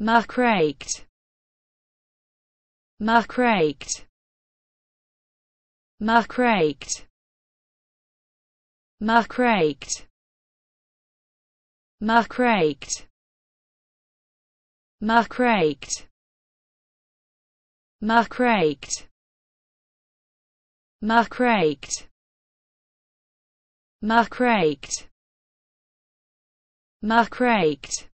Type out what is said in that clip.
Markreikt. Markreikt. Markreikt. Markreikt. Markreikt. Markreikt. Markreikt. Markreikt. Markreikt. Markreikt.